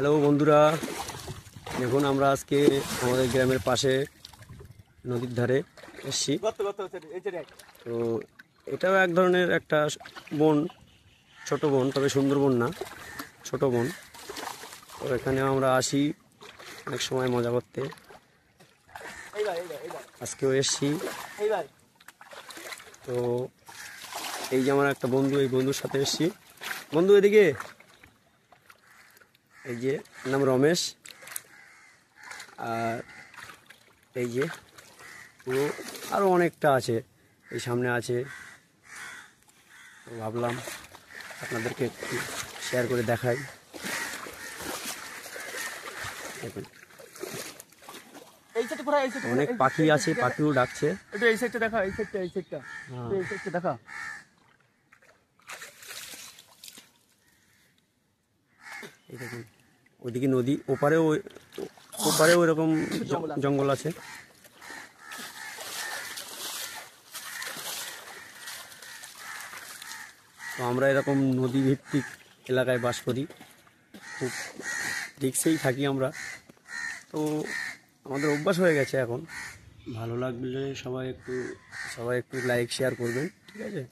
Hello বন্ধুরা। দেখুন, আমরা আজকে আমাদের গ্রামের পাশে নদীর ধারে এসছি। তো এটাও এক ধরনের একটা বন, ছোট বন, তবে সুন্দর বন না, ছোট বন। তো এখানে আমরা আসি অনেক সময় মজা করতে। আজকেও এসছি। তো এই যে আমার একটা বন্ধু, এই বন্ধুর সাথে এসছি। বন্ধু, এদিকে। এই যে নাম রমেশ। আর এই যে পুরো আরও অনেকটা আছে এই সামনে আছে। ভাবলাম আপনাদেরকে একটু শেয়ার করে দেখাই। দেখুন। অনেক পাখি আছে পাখিও ডাকছে। এই সাইডটা দেখা এই সাইডটা এই সাইডটা হ্যাঁ। এই সাইডটা দেখা। এই দেখুন ওইদিকে নদী, ওপারেও ওপারেও এরকম জঙ্গল আছে। তো আমরা এরকম নদী ভিত্তিক এলাকায় বাস করি। খুব রিক্সেই থাকি আমরা। তো আমাদের অভ্যাস হয়ে গেছে এখন। ভালো লাগলে সবাই একটু সবাই একটু লাইক শেয়ার করবেন, ঠিক আছে?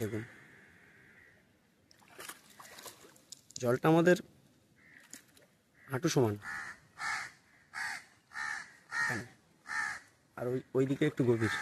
দেখুন। জলটা আমাদের হাঁটু সমান। আর ওই ওইদিকে একটু গভীর।